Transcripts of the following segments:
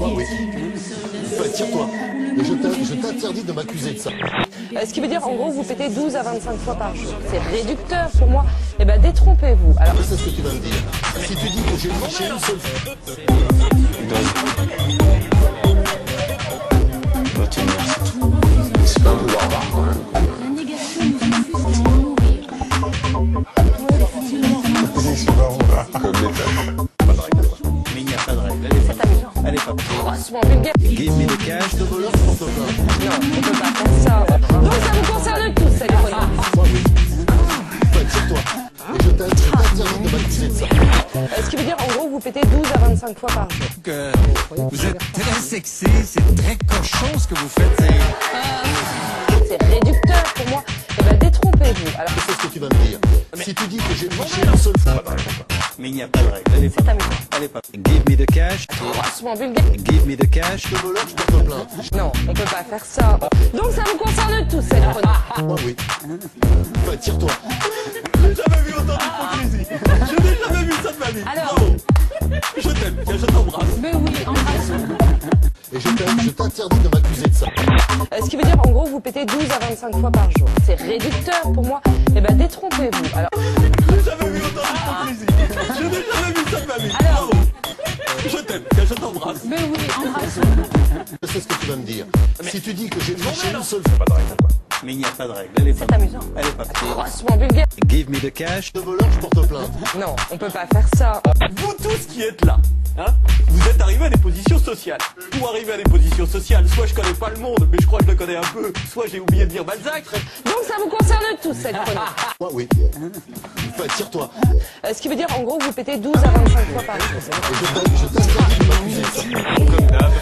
Oui. Enfin, tire-toi. Et je t'in- je t'interdis de m'accuser de ça. Euh, Ce qui veut dire, en gros, vous pétez 12 à 25 fois par jour. C'est réducteur pour moi. Eh ben, détrompez-vous. Alors, Je sais ce que tu vas me dire. Si tu dis que j'ai triché une seule fois. C'est pas un peu barbare quand même. La négation à mourir. Mais est pas grossement vulgaire. Give me the cash. De voleur. Non, on peut pas faire ça. Donc, ça vous concerne tous, cette. Et je t'in- je t'interdis de m'accuser de ça. Euh, Ce qui veut dire, en gros, vous pétez 12 à 25 fois par jour? Que vous êtes très sexy, c'est très cochon ce que vous faites. c'est- C'est réducteur pour moi. Eh ben, détrompez-vous. Alors, Je sais ce que tu vas me dire? Si tu dis que j'ai triché une seule fois. Mais il n'y a pas de règle. Elle est pas. Elle est pas Give me the cash. Grossement vulgaire. Give me the cash. Je plainte. Non, on peut pas faire ça. Donc, ça vous concerne tous, cette chronique. Moi, oui. Enfin, tire-toi. J'ai jamais vu autant d'hypocrisie. Je n'ai jamais vu ça de ma vie. Alors, Je t'aime. Tiens, je t'embrasse. Mais oui, t'interdis de m'accuser de ça. euh, ce qui veut dire, en gros, vous pétez 12 à 25 fois par jour. C'est réducteur pour moi. Eh ben, détrompez-vous. Alors, J'ai jamais vu autant d'hypocrisie. Je n'ai jamais vu ça de ma vie. Alors. Je t'aime. Je t'embrasse. Mais oui, embrassons. Je sais ce que tu vas me dire. Si tu dis que j'ai triché une seule Pas de règle. Mais il n'y a pas de règle. Elle est pas c'est amusant. Elle est pas Grossement vulgaire. Give me the cash. de voleur, je porte plainte. Non, on peut pas faire ça. Vous tous qui êtes là, hein, vous êtes arrivés à des positions sociales. Pour arriver à des positions sociales, soit je connais pas le monde, mais je crois que je le connais un peu, soit j'ai oublié de dire Balzac. Donc, ça vous concerne tous, cette chronique. Moi, oui. Enfin, tire-toi. Euh, ce qui veut dire, en gros, vous pétez 12 à 25 fois par jour. Comme d'hab,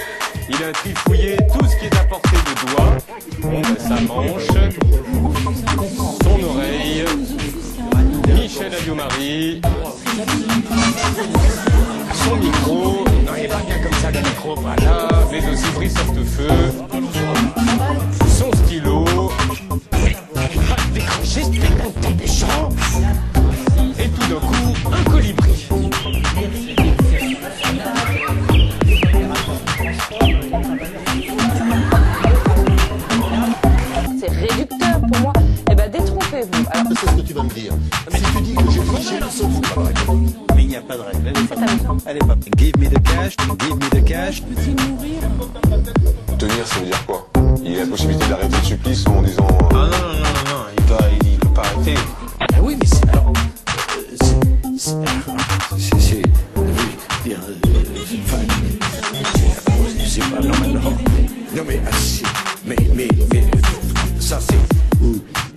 il a trifouillé tout ce qui est à portée de doigt. Sa manche, voilà. Les aussi Brice feu son stylo. Et tout d'un coup, un colibri. C'est réducteur pour moi. Eh ben, détrompez-vous. Alors, Je sais ce que tu vas me dire. Si tu dis que j'ai triché seule fois. Mais il n'y a pas de règle. Est pas Give me the cash. Give me the cash. Tenir, ça veut dire quoi Il y a la possibilité d'arrêter le supplice en disant. euh, Ah non, non, non, non, non, il peut, il peut pas arrêter. Ah oui, mais c'est alors. euh, c'est- c'est- C'est. c'est- oui, bien, euh, enfin, c'est- C'est pas. Non, mais non. Non, mais. ah, c'est- Mais, mais, mais. euh, Ça, c'est. ou-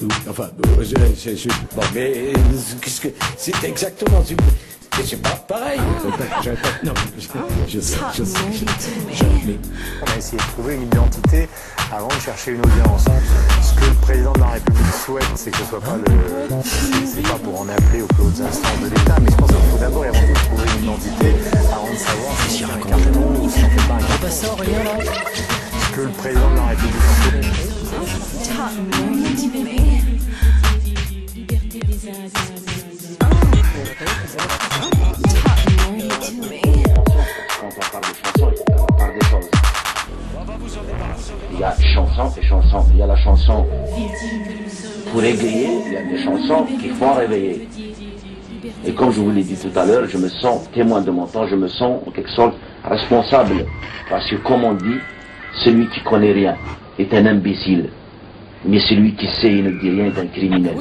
ou- Enfin, euh, je- bon, mais. euh, qu'est-ce que. C'est exactement. C'est- pas pareil. Non, je, je, sais, je sais. On a essayé de trouver une identité avant de chercher une audience. Ce que le président de la République souhaite, c'est que ce soit pas le, c'est pas pour en appeler aux plus hautes instances de l'État, mais je pense qu'il faut d'abord et avant tout trouver une identité avant de savoir si c'est un carton ou si on fait pas un carton. Ce que le président de la République souhaite. Il y a la chanson pour égayer, il y a des chansons qui font réveiller. Et comme je vous l'ai dit tout à l'heure, je me sens témoin de mon temps, je me sens en quelque sorte responsable. Parce que comme on dit, celui qui connaît rien est un imbécile. Mais celui qui sait et ne dit rien est un criminel.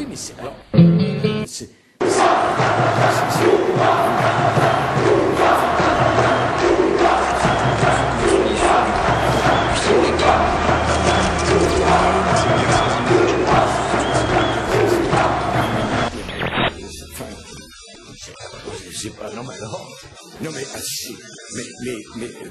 c'est pas, non, mais alors, non, mais, ah, mais, mais, mais, euh,